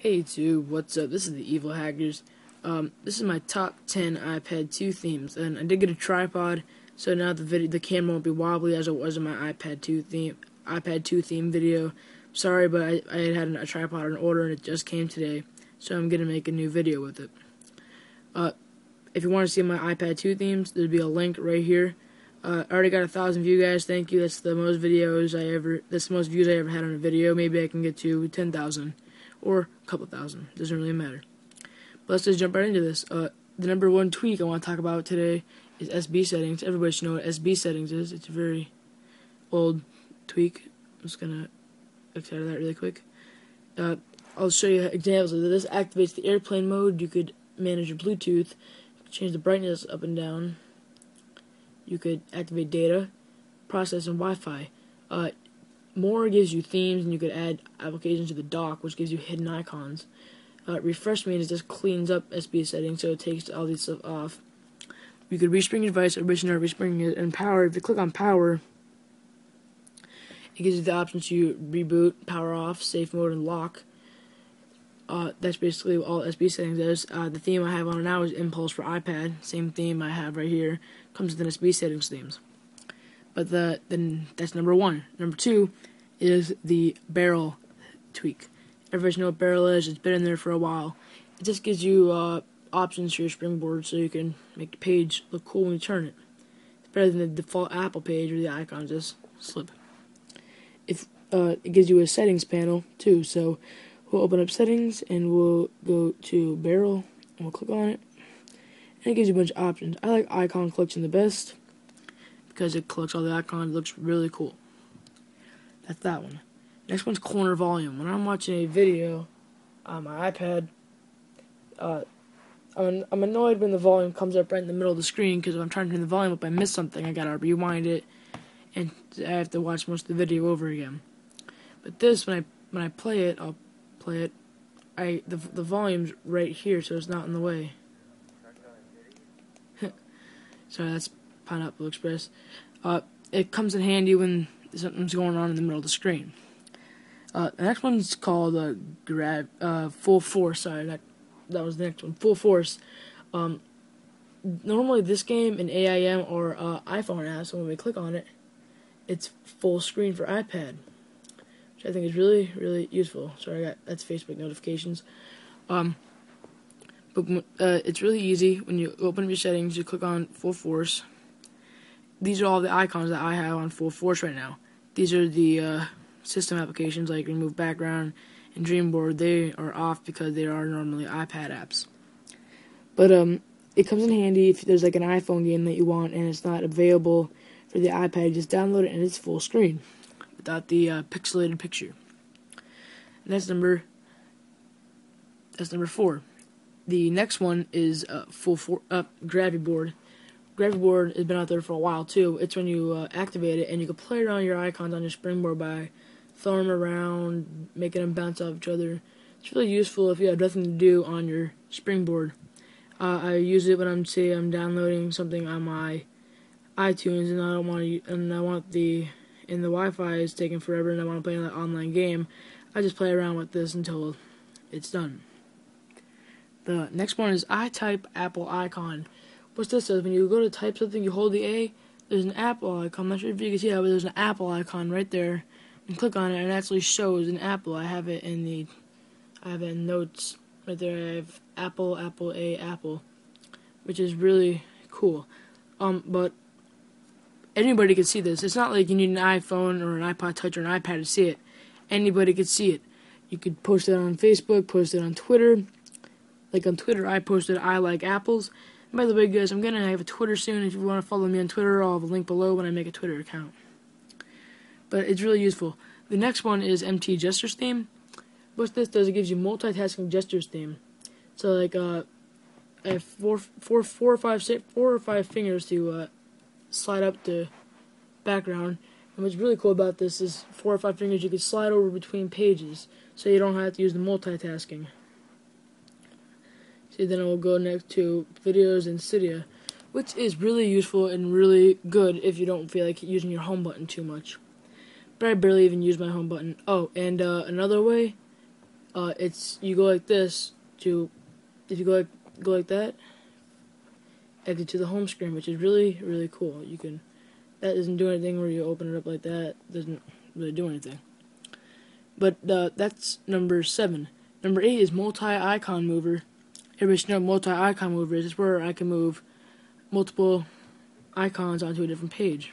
Hey YouTube, what's up? This is the Evil Hackers. Um, this is my top 10 iPad 2 themes, and I did get a tripod, so now the video, the camera won't be wobbly as it was in my iPad 2 theme, iPad 2 theme video. Sorry, but I, I had a tripod in order and it just came today, so I'm gonna make a new video with it. Uh, if you want to see my iPad 2 themes, there'll be a link right here. Uh, I already got a thousand view guys. Thank you. That's the most videos I ever. That's the most views I ever had on a video. Maybe I can get to ten thousand or a couple thousand. Doesn't really matter. But let's just jump right into this. Uh, the number one tweak I want to talk about today is SB settings. Everybody should know what SB settings is. It's a very old tweak. I'm just gonna exit out of that really quick. Uh, I'll show you examples of this. Activates the airplane mode. You could manage your Bluetooth, change the brightness up and down. You could activate data, process, and Wi-Fi. Uh, more gives you themes, and you could add applications to the dock, which gives you hidden icons. Uh, refresh means it just cleans up SB settings, so it takes all these stuff off. You could respring your device, original respring it, and power. If you click on power, it gives you the option to reboot, power off, safe mode, and lock. Uh, that's basically all SB settings is. Uh, the theme I have on now is Impulse for iPad. Same theme I have right here. Comes with an SB settings themes. But the then that's number one. Number two is the barrel tweak. Everybody knows what barrel is. It's been in there for a while. It just gives you uh, options for your springboard so you can make the page look cool when you turn it. It's better than the default Apple page where the icons just slip. If uh, it gives you a settings panel too, so we'll open up settings and we'll go to barrel and we'll click on it and it gives you a bunch of options i like icon collection the best because it collects all the icons it looks really cool. That's that one. Next one's corner volume. When i'm watching a video on my ipad uh, I'm, I'm annoyed when the volume comes up right in the middle of the screen because if i'm trying to turn the volume up i miss something. I gotta rewind it and i have to watch most of the video over again. But this when i when i play it i'll play it, I the the volume's right here, so it's not in the way. Sorry, that's Pineapple Express. Uh, it comes in handy when something's going on in the middle of the screen. Uh, the next one's called uh, grab uh, full force. Sorry, that that was the next one. Full force. Um, normally, this game in AIM or uh, iPhone apps, so when we click on it, it's full screen for iPad which I think is really, really useful. Sorry, I got that's Facebook notifications. Um, but uh, it's really easy when you open up your settings. You click on full force. These are all the icons that I have on full force right now. These are the uh, system applications like remove background and Dreamboard. They are off because they are normally iPad apps. But um, it comes in handy if there's like an iPhone game that you want and it's not available for the iPad. Just download it and it's full screen without the uh, pixelated picture. And that's number. That's number four. The next one is uh, full for, uh, Graviboard. Graviboard has been out there for a while too. It's when you uh, activate it and you can play around your icons on your springboard by throwing them around, making them bounce off each other. It's really useful if you have nothing to do on your springboard. Uh, I use it when I'm say I'm downloading something on my iTunes and I don't want to and I want the and the Wi-Fi is taking forever and I want to play an online game, I just play around with this until it's done. The next one is iType Apple icon. What's this says? When you go to type something, you hold the A, there's an Apple icon. I'm not sure if you can see that, but there's an Apple icon right there. And click on it, and it actually shows an Apple. I have it in the, I have it in notes right there. I have Apple, Apple, A, Apple, which is really cool. Um, but anybody could see this. It's not like you need an iPhone or an iPod Touch or an iPad to see it. Anybody could see it. You could post it on Facebook, post it on Twitter. Like on Twitter, I posted I like apples. By the way, guys, I'm gonna have a Twitter soon. If you want to follow me on Twitter, I'll have a link below when I make a Twitter account. But it's really useful. The next one is MT Gestures theme. What this does, is it gives you multitasking gestures theme. So like, uh, I have four, four, four or five, four or five fingers to uh, slide up the background. And what's really cool about this is four or five fingers you can slide over between pages, so you don't have to use the multitasking. See, then it will go next to videos and Cydia, which is really useful and really good if you don't feel like using your home button too much. But I barely even use my home button. Oh, and uh, another way, uh, it's you go like this to if you go like go like that, exit to the home screen, which is really really cool. You can that doesn't do anything where you open it up like that doesn't really do anything. But uh, that's number seven. Number eight is multi-icon mover. Know multi-icon mover is where I can move multiple icons onto a different page.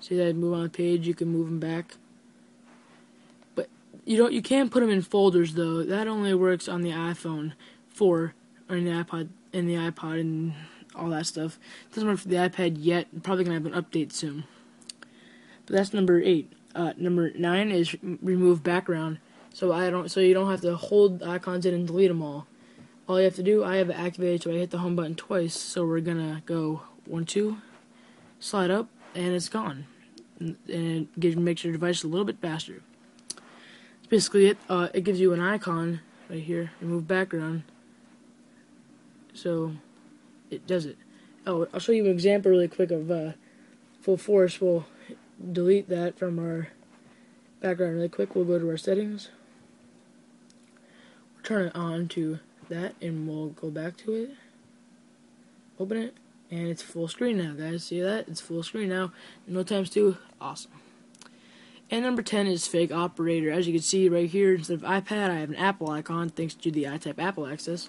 See that I move on a page, you can move them back. But you don't, you can put them in folders though. That only works on the iPhone 4 or in the iPod, in the iPod and all that stuff. Doesn't work for the iPad yet. Probably gonna have an update soon. But that's number eight. Uh, number nine is remove background. So I don't, so you don't have to hold icons in and delete them all. All you have to do, I have it activated, so I hit the home button twice. So we're gonna go one, two, slide up, and it's gone. And it gives, makes your device a little bit faster. That's basically it. Uh, it gives you an icon right here, remove background. So it does it. Oh, I'll show you an example really quick of uh, full force. We'll delete that from our background really quick. We'll go to our settings. We'll turn it on to that and we'll go back to it. Open it and it's full screen now, guys. See that? It's full screen now. No times two. Awesome. And number 10 is Fake Operator. As you can see right here, instead of iPad, I have an Apple icon thanks to the iType Apple Access.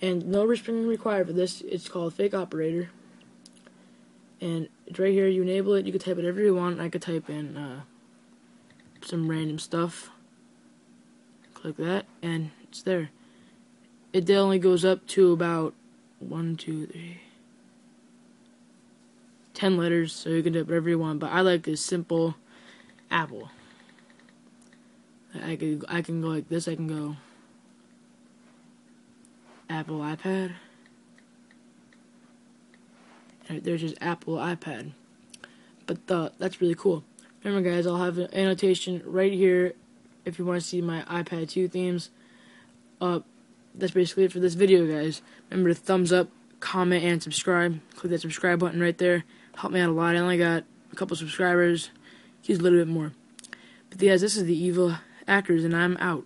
And no respring required for this. It's called Fake Operator. And it's right here. You enable it. You can type whatever you want. I could type in uh, some random stuff. Click that, and it's there. It only goes up to about one, two, three, ten letters, so you can do whatever you want. But I like a simple Apple. I can I can go like this. I can go Apple iPad. There's just Apple iPad. But uh, that's really cool. Remember, guys, I'll have an annotation right here if you want to see my iPad 2 themes. Uh, that's basically it for this video, guys. Remember to thumbs up, comment, and subscribe. Click that subscribe button right there. Help me out a lot. I only got a couple subscribers. Use a little bit more. But, guys, this is the Evil Hackers, and I'm out.